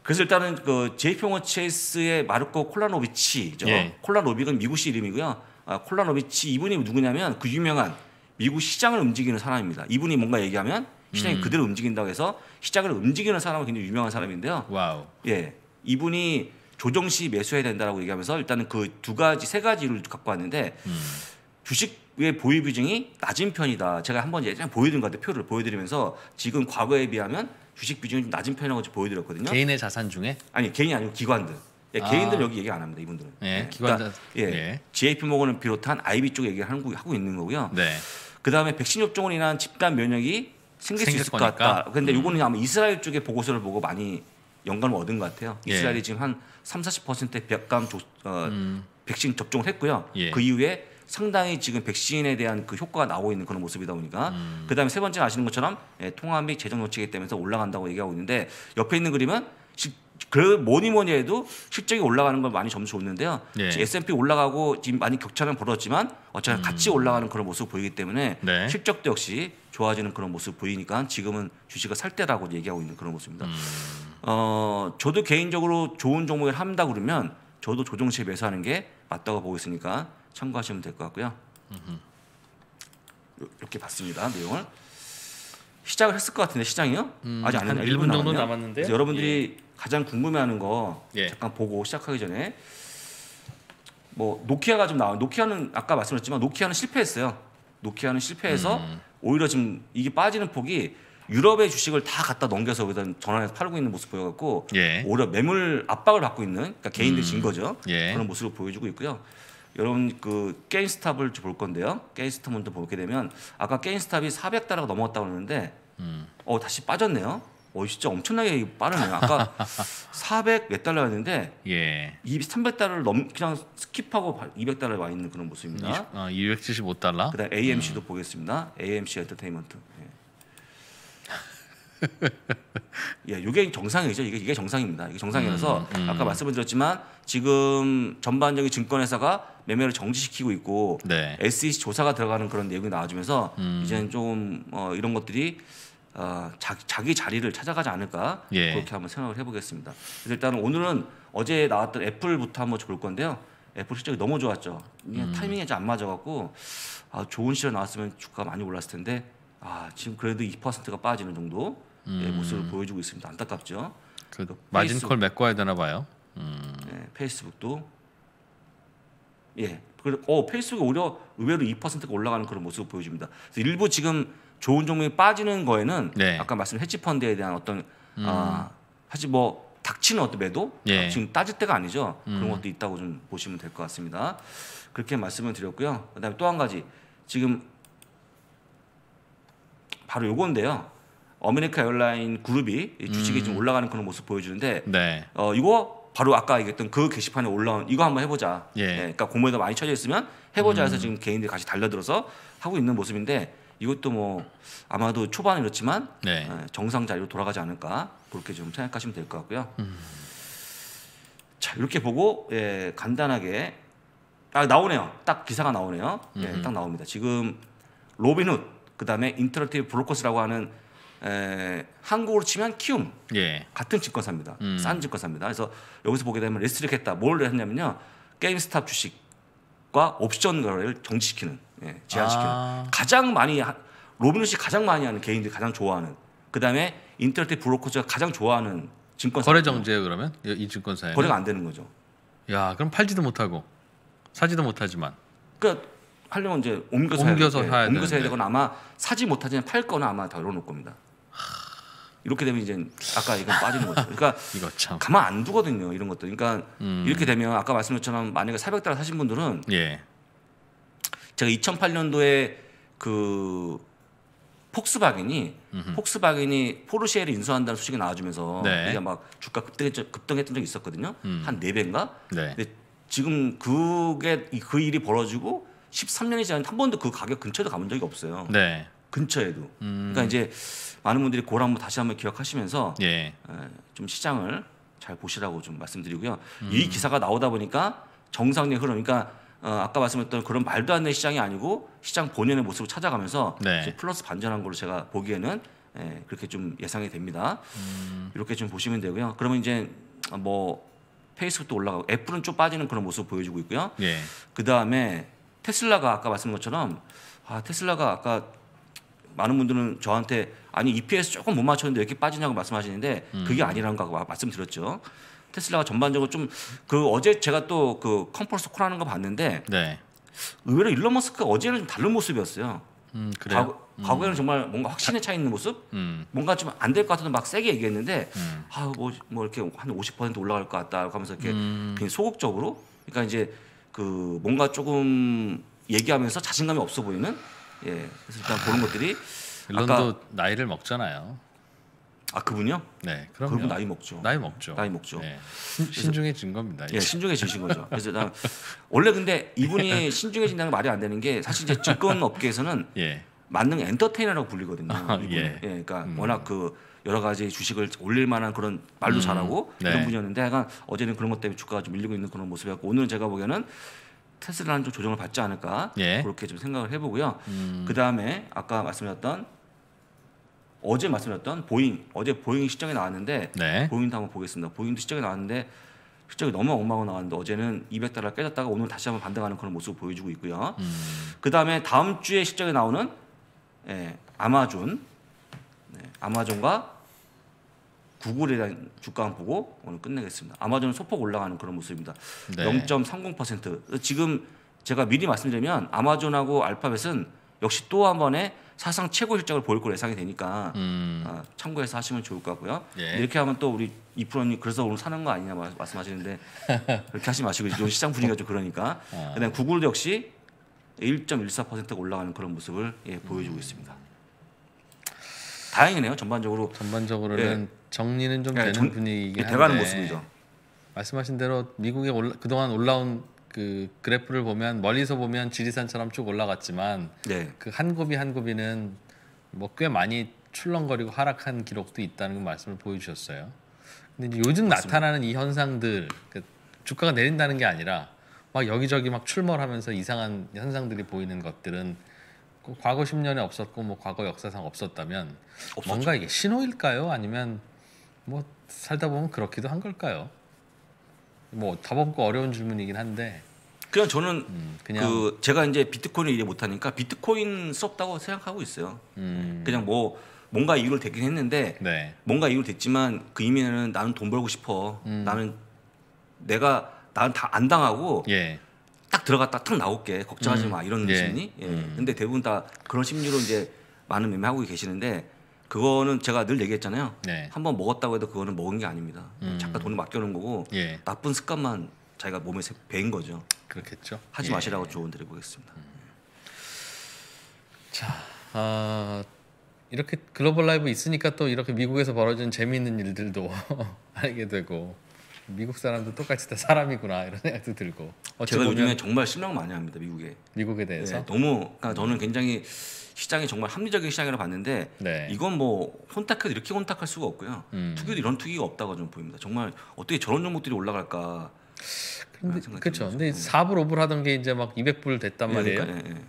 Speaker 2: 그래서 일단은 그 JP모건 체이스의 마르코 콜라노비치죠.
Speaker 1: 예.
Speaker 2: 콜라노빅은 미국식 이름이고요. 아, 콜라노비치 이분이 누구냐면 그 유명한 미국 시장을 움직이는 사람입니다. 이분이 뭔가 얘기하면 시장이
Speaker 1: 음.
Speaker 2: 그대로 움직인다고 해서 시장을 움직이는 사람은 굉장히 유명한 사람인데요.
Speaker 1: 와우.
Speaker 2: 예, 이분이 조정 시 매수해야 된다라고 얘기하면서 일단은 그 두 가지 세 가지를 갖고 왔는데
Speaker 1: 음.
Speaker 2: 주식의 보유 비중이 낮은 편이다. 제가 한번 예전에 보여드린 것 같아요. 표를 보여드리면서 지금 과거에 비하면 주식 비중이 좀 낮은 편이라고 보여드렸거든요.
Speaker 1: 개인의 자산 중에
Speaker 2: 아니 개인이 아니고 기관들. 예,
Speaker 1: 아.
Speaker 2: 개인들 여기 얘기 안 합니다. 이분들은.
Speaker 1: 예,
Speaker 2: 예,
Speaker 1: 기관
Speaker 2: 그러니까,
Speaker 1: 자-
Speaker 2: 예,
Speaker 1: 예.
Speaker 2: JP 모건을 비롯한 IB 쪽 얘기를 하고, 하고 있는 거고요.
Speaker 1: 네.
Speaker 2: 그 다음에 백신 접종으로 인한 집단 면역이 생길 수 있을 것
Speaker 1: 거니까.
Speaker 2: 같다. 근데 요거는 아마 이스라엘 쪽의 보고서를 보고 많이 영감을 얻은 것 같아요.
Speaker 1: 예.
Speaker 2: 이스라엘이 지금 한 3, 40%의 백감 조, 어,
Speaker 1: 음.
Speaker 2: 백신 접종을 했고요.
Speaker 1: 예.
Speaker 2: 그 이후에 상당히 지금 백신에 대한 그 효과가 나오고 있는 그런 모습이다 보니까
Speaker 1: 음.
Speaker 2: 그다음에 세 번째 아시는 것처럼 예, 통화 및 재정 정책에 때문에 올라간다고 얘기하고 있는데 옆에 있는 그림은 시, 그 뭐니 뭐니 해도 실적이 올라가는 건 많이 점수 줬는데요.
Speaker 1: 예.
Speaker 2: S&P 올라가고 지금 많이 격차는 벌었지만 어차피 같이 올라가는 그런 모습 보이기 때문에
Speaker 1: 음. 네.
Speaker 2: 실적도 역시 좋아지는 그런 모습 보이니까 지금은 주식을 살 때라고 얘기하고 있는 그런 모습입니다.
Speaker 1: 음.
Speaker 2: 어, 저도 개인적으로 좋은 종목을 한다 그러면 저도 조정 시에 매수하는 게 맞다고 보고 있으니까 참고하시면 될 것 같고요. 요- 이렇게 봤습니다 내용을 시작을 했을 것 같은데 시장이요?
Speaker 1: 음,
Speaker 2: 아직
Speaker 1: 안한
Speaker 2: 했나요?
Speaker 1: 1분
Speaker 2: 1분
Speaker 1: 정도. 남았는데.
Speaker 2: 여러분들이 가장 궁금해하는 거
Speaker 1: 예.
Speaker 2: 잠깐 보고 시작하기 전에 뭐 노키아가 좀 나와. 노키아는 아까 말씀드렸지만 노키아는 실패했어요. 노키아는 실패해서
Speaker 1: 음.
Speaker 2: 오히려 지금 이게 빠지는 폭이 유럽의 주식을 다 갖다 넘겨서 여기다 전환해서 팔고 있는 모습 보여갖고
Speaker 1: 예.
Speaker 2: 오히려 매물 압박을 받고 있는 그러니까 개인들이 진 거죠.
Speaker 1: 예.
Speaker 2: 그런 모습을 보여주고 있고요. 여러분 그 게임스탑을 좀볼 건데요. 게임스탑 먼저 보게 되면 아까 게임스탑이 400달러가 넘어갔다고 그러는데
Speaker 1: 음.
Speaker 2: 어 다시 빠졌네요. 어 진짜 엄청나게 빠르네요. 아까 400 몇 달러였는데
Speaker 1: 예.
Speaker 2: 300달러를 넘 그냥 skip하고 200달러에 와 있는 그런 모습입니다.
Speaker 1: 20, 어, 275달러.
Speaker 2: 그다음 AMC도 보겠습니다. AMC 엔터테인먼트. 예. 예, 이게 정상이죠. 이게 이게 정상입니다. 이게 정상이라서
Speaker 1: 음, 음.
Speaker 2: 아까 말씀을 드렸지만 지금 전반적인 증권회사가 매매를 정지시키고 있고
Speaker 1: 네.
Speaker 2: SEC 조사가 들어가는 그런 내용이 나와주면서
Speaker 1: 음.
Speaker 2: 이제는 좀 어, 이런 것들이 어, 자기, 자기 자리를 찾아가지 않을까
Speaker 1: 예.
Speaker 2: 그렇게 한번 생각을 해보겠습니다. 그래서 일단 오늘은 어제 나왔던 애플부터 한번 볼 건데요. 애플 실적이 너무 좋았죠.
Speaker 1: 음.
Speaker 2: 타이밍이 좀안 맞아갖고 아, 좋은 시절 나왔으면 주가가 많이 올랐을 텐데 아, 지금 그래도 2%가 빠지는 정도 의
Speaker 1: 음.
Speaker 2: 모습을 보여주고 있습니다. 안타깝죠. 그그
Speaker 1: 마진콜 메꿔야 되나 봐요. 음.
Speaker 2: 예, 페이스북도 예. 그리고 어, 페이스북이 오히려 의외로 2%가 올라가는 그런 모습을 보여줍니다. 그래서 일부 지금 좋은 종목이 빠지는 거에는
Speaker 1: 네. 음.
Speaker 2: 아까 말씀 헤지 펀드에 대한 어떤 아, 사실 뭐 닥치는 어떤 매도
Speaker 1: 예.
Speaker 2: 지금 따질 때가 아니죠.
Speaker 1: 음.
Speaker 2: 그런 것도 있다고 좀 보시면 될 것 같습니다. 그렇게 말씀을 드렸고요. 그다음에 또 한 가지 지금 바로 요건데요. 어메리카 에어라인 그룹이 이 주식이
Speaker 1: 음.
Speaker 2: 좀 올라가는 그런 모습 보여주는데
Speaker 1: 네.
Speaker 2: 어 이거 바로 아까 얘기했던 그 게시판에 올라온 이거 한번 해보자.
Speaker 1: 예.
Speaker 2: 그러니까 공모에다 많이 쳐져 있으면 해보자 해서 지금 개인들이 같이 달려들어서 하고 있는 모습인데 이것도 뭐 아마도 초반은 이렇지만
Speaker 1: 네.
Speaker 2: 예, 정상 자리로 돌아가지 않을까 그렇게 좀 생각하시면 될 것 같고요.
Speaker 1: 음.
Speaker 2: 자 이렇게 보고 예, 간단하게 아 나오네요. 딱 기사가 나오네요. 예. 딱 나옵니다. 지금 로빈훗 그다음에 인터랙티브 브로커스라고 하는 에, 한국으로 치면 키움
Speaker 1: 예.
Speaker 2: 같은 증권사입니다.
Speaker 1: 음.
Speaker 2: 싼 증권사입니다. 그래서 여기서 보게 되면 레스트릭했다. 뭘 했냐면요. 게임스탑 주식과 옵션 거래를 정지시키는, 예, 제한시키는.
Speaker 1: 아.
Speaker 2: 가장 많이 하- 로빈훗이 가장 많이 하는 개인들이 가장 좋아하는. 그다음에 인터넷 브로커즈가 가장 좋아하는 증권사.
Speaker 1: 거래 정지예요 그러면 이- 이 증권사에.
Speaker 2: 거래가 안 되는 거죠.
Speaker 1: 야 그럼 팔지도 못하고 사지도 못하지만.
Speaker 2: 그러니까 하려면 이제 옮겨서
Speaker 1: 옮겨서
Speaker 2: 돼.
Speaker 1: 사야
Speaker 2: 옮겨서 해야
Speaker 1: 되는데.
Speaker 2: 되거나 아마 사지 못하지만 팔 거나 아마 다 열어놓을 겁니다. 이렇게 되면 이제 아까 이건 빠지는 거죠. 그러니까
Speaker 1: 이거 참.
Speaker 2: 가만 안 두거든요 이런 것들. 그러니까
Speaker 1: 음.
Speaker 2: 이렇게 되면 아까 말씀드렸처럼 만약에 400달러 사신 분들은
Speaker 1: 예.
Speaker 2: 제가 2008년도에 그 폭스바겐이
Speaker 1: 음흠.
Speaker 2: 폭스바겐이 포르쉐를 인수한다는 소식이 나와주면서
Speaker 1: 네.
Speaker 2: 이게 막 주가 급등했, 급등했던 적이 있었거든요.
Speaker 1: 음.
Speaker 2: 한 4배인가?
Speaker 1: 네.
Speaker 2: 근데 지금 그게 이- 그 일이 벌어지고 13년이 지났는데 한 번도 그 가격 근처에도 가본 적이 없어요.
Speaker 1: 네.
Speaker 2: 근처에도.
Speaker 1: 음.
Speaker 2: 그러니까 이제 많은 분들이 그걸 한번 다시 한번 기억하시면서
Speaker 1: 예.
Speaker 2: 에, 좀 시장을 잘 보시라고 좀 말씀드리고요.
Speaker 1: 음.
Speaker 2: 이 기사가 나오다 보니까 정상의 흐름, 그러니까 어, 아까 말씀했던 그런 말도 안 되는 시장이 아니고 시장 본연의 모습을 찾아가면서
Speaker 1: 네.
Speaker 2: 플러스 반전한 걸로 제가 보기에는 에, 그렇게 좀 예상이 됩니다.
Speaker 1: 음.
Speaker 2: 이렇게 좀 보시면 되고요. 그러면 이제 뭐 페이스북도 올라가고 애플은 좀 빠지는 그런 모습 보여주고 있고요.
Speaker 1: 예.
Speaker 2: 그 다음에 테슬라가 아까 말씀한 것처럼 아 테슬라가 아까 많은 분들은 저한테 아니 EPS 조금 못 맞췄는데 왜 이렇게 빠지냐고 말씀하시는데
Speaker 1: 음.
Speaker 2: 그게 아니라는 거 말씀드렸죠. 테슬라가 전반적으로 좀 그 어제 제가 또그 컨퍼런스 콜 하는 거 봤는데
Speaker 1: 네.
Speaker 2: 의외로 일론 머스크가 어제는 좀 다른 모습이었어요.
Speaker 1: 음.
Speaker 2: 과거, 과거에는 정말 뭔가 확신에 차 있는 모습,
Speaker 1: 음.
Speaker 2: 뭔가 좀 안 될 것 같아도 막 세게 얘기했는데
Speaker 1: 음.
Speaker 2: 아뭐 뭐 이렇게 한 50% 올라갈 것 같다 하면서 이렇게
Speaker 1: 음.
Speaker 2: 그냥 소극적으로 그러니까 이제 그 뭔가 조금 얘기하면서 자신감이 없어 보이는 예 그래서 일단 그런 것들이
Speaker 1: 일론도 나이를 먹잖아요.
Speaker 2: 아 그분요?
Speaker 1: 네, 그럼요.
Speaker 2: 그분 나이 먹죠.
Speaker 1: 나이 먹죠.
Speaker 2: 나이 먹죠.
Speaker 1: 네. 신- 신중해진 겁니다.
Speaker 2: 예, 신중해지신 거죠. 그래서 난 원래 근데 이분이 신중해진다는 게 말이 안 되는 게 사실 이제 증권 업계에서는
Speaker 1: 예.
Speaker 2: 만능 엔터테이너라고 불리거든요.
Speaker 1: 아. 예.
Speaker 2: 예, 그러니까
Speaker 1: 음.
Speaker 2: 워낙 그 여러 가지 주식을 올릴 만한 그런 말도
Speaker 1: 음,
Speaker 2: 잘하고
Speaker 1: 네.
Speaker 2: 이런 분이었는데 약간 어제는 그런 것 때문에 주가가 좀 밀리고 있는 그런 모습이었고 오늘은 제가 보기에는 테슬라는 좀 조정을 받지 않을까
Speaker 1: 예.
Speaker 2: 그렇게 좀 생각을 해보고요.
Speaker 1: 음.
Speaker 2: 그 다음에 아까 말씀드렸던 어제 말씀드렸던 보잉 어제 보잉 시장에 나왔는데
Speaker 1: 네.
Speaker 2: 보잉도 한번 보겠습니다. 보잉도 시장에 나왔는데 실적이 너무 엉망으로 나왔는데 어제는 200달러 깨졌다가 오늘 다시 한번 반등하는 그런 모습을 보여주고 있고요.
Speaker 1: 음.
Speaker 2: 그 다음에 다음 주에 실적에 나오는 예, 아마존, 네, 아마존과 구글에 대한 주가 한번 보고 오늘 끝내겠습니다. 아마존은 소폭 올라가는 그런 모습입니다.
Speaker 1: 네.
Speaker 2: 0.30% 지금 제가 미리 말씀드리면 아마존하고 알파벳은 역시 또 한 번의 사상 최고 실적을 보일 걸 예상이 되니까
Speaker 1: 음.
Speaker 2: 아, 참고해서 하시면 좋을 것 같고요.
Speaker 1: 예.
Speaker 2: 이렇게 하면 또 우리 이 프로님 그래서 오늘 사는 거 아니냐 말- 말씀하시는데 그렇게 하지 마시고 좀 시장 분위기가 좀 그러니까.
Speaker 1: 아.
Speaker 2: 그다음 구글도 역시 1.14%가 올라가는 그런 모습을 예, 보여주고 있습니다. 다행이네요. 전반적으로
Speaker 1: 전반적으로는 정리는 좀
Speaker 2: 예,
Speaker 1: 되는
Speaker 2: 정-
Speaker 1: 분위기긴
Speaker 2: 예,
Speaker 1: 한데
Speaker 2: 돼가는 모습이죠.
Speaker 1: 말씀하신 대로 미국에 올라, 그동안 올라온 그 그래프를 보면 멀리서 보면 지리산처럼 쭉 올라갔지만
Speaker 2: 네,
Speaker 1: 그한 곱이 한 곱이는 뭐 꽤 많이 출렁거리고 하락한 기록도 있다는 그 말씀을 보여주셨어요. 근데 요즘 나타나는 이 현상들 그 주가가 내린다는 게 아니라 막 여기저기 막 출몰하면서 이상한 현상들이 보이는 것들은 그 과거 10년에 없었고 뭐 과거 역사상 없었다면
Speaker 2: 없었죠.
Speaker 1: 뭔가 이게 신호일까요? 아니면 뭐 살다 보면 그렇기도 한 걸까요? 뭐답 없고 어려운 질문이긴 한데
Speaker 2: 그냥 저는
Speaker 1: 음, 그냥
Speaker 2: 그 제가 이제 비트코인을 이해 못하니까 비트코인스럽다고 생각하고 있어요.
Speaker 1: 음,
Speaker 2: 그냥 뭐 뭔가 이유를 대긴 했는데
Speaker 1: 네.
Speaker 2: 뭔가 이유를 됐지만 그 이면에는 나는 돈 벌고 싶어.
Speaker 1: 음.
Speaker 2: 나는 내가 나는 다 안 당하고
Speaker 1: 예.
Speaker 2: 딱 들어갔다 탁 나올게 걱정하지
Speaker 1: 음.
Speaker 2: 마 이런
Speaker 1: 예.
Speaker 2: 심리. 예.
Speaker 1: 음.
Speaker 2: 근데 대부분 다 그런 심리로 이제 많은 매매하고 계시는데 그거는 제가 늘 얘기했잖아요.
Speaker 1: 네.
Speaker 2: 한번 먹었다고 해도 그거는 먹은 게 아닙니다.
Speaker 1: 음.
Speaker 2: 잠깐 돈을 맡겨놓은 거고
Speaker 1: 예.
Speaker 2: 나쁜 습관만 자기가 몸에 새- 배인 거죠.
Speaker 1: 그렇겠죠.
Speaker 2: 하지
Speaker 1: 예.
Speaker 2: 마시라고 조언 드려보겠습니다.
Speaker 1: 자, 아, 이렇게 글로벌 라이브 있으니까 또 이렇게 미국에서 벌어지는 재미있는 일들도 알게 되고 미국 사람도 똑같이 다 사람이구나 이런 생각도 들고
Speaker 2: 제가 요즘에 정말 실망 많이 합니다 미국에.
Speaker 1: 미국에 대해서
Speaker 2: 네, 너무 그러니까 저는 굉장히 시장이 정말 합리적인 시장이라 봤는데
Speaker 1: 네.
Speaker 2: 이건 뭐 혼탁해도 이렇게 혼탁할 수가 없고요.
Speaker 1: 음.
Speaker 2: 투기도 이런 투기가 없다고 좀 보입니다. 정말 어떻게 저런 종목들이 올라갈까?
Speaker 1: 근데 그렇죠. 근데 4불 5불 하던 게 이제 막 200불 됐단 말이에요.
Speaker 2: 그러니까, 예, 예.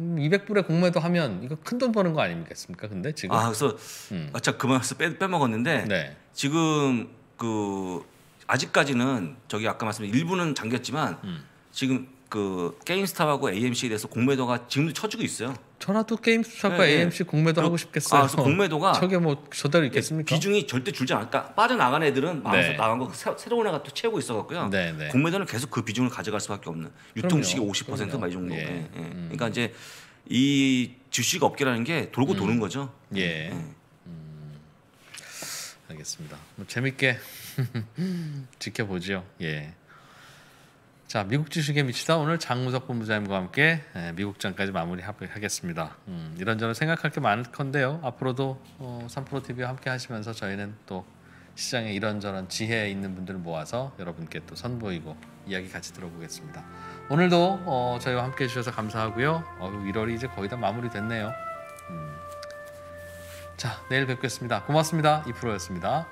Speaker 1: 음, 200불에 공매도 하면 이거 큰 돈 버는 거 아닙니까? 근데 지금
Speaker 2: 아 그래서
Speaker 1: 음.
Speaker 2: 아참 그만해서 빼, 빼먹었는데
Speaker 1: 네.
Speaker 2: 지금 그 아직까지는 저기 아까 말씀드린 일부는 잠겼지만
Speaker 1: 음.
Speaker 2: 지금 그 게임스탑하고 AMC에 대해서 공매도가 지금도 쳐주고 있어요.
Speaker 1: 저라도 게임스탑과
Speaker 2: 네, 네.
Speaker 1: AMC 공매도
Speaker 2: 그-
Speaker 1: 하고 싶겠어요.
Speaker 2: 아, 공매도가
Speaker 1: 저게 뭐 저대로 있겠습니까?
Speaker 2: 비중이 절대 줄지 않을까? 빠져나간 애들은 마음에서
Speaker 1: 네.
Speaker 2: 나간 거 새- 새로운 애가 또 채우고 있어갖고요.
Speaker 1: 네, 네.
Speaker 2: 공매도는 계속 그 비중을 가져갈 수밖에 없는 유통식이
Speaker 1: 그럼요.
Speaker 2: 50%막 이 정도.
Speaker 1: 예.
Speaker 2: 예. 예.
Speaker 1: 음.
Speaker 2: 그러니까 이제 이 주식 업계라는 게 돌고 도는 거죠.
Speaker 1: 예.
Speaker 2: 예.
Speaker 1: 알겠습니다. 뭐 재밌게 지켜보죠. 예. 자, 미국 주식에 미치다 오늘 장무석 본부장님과 함께 예, 미국장까지 마무리하겠습니다. 음, 이런저런 생각할 게 많건데요. 앞으로도 어, 3프로 TV와 함께 하시면서 저희는 또 시장에 이런저런 지혜 있는 분들 모아서 여러분께 또 선보이고 이야기 같이 들어보겠습니다. 오늘도 어, 저희와 함께 해주셔서 감사하고요. 어, 1월이 이제 거의 다 마무리됐네요. 음. 자, 내일 뵙겠습니다. 고맙습니다. 이프로였습니다.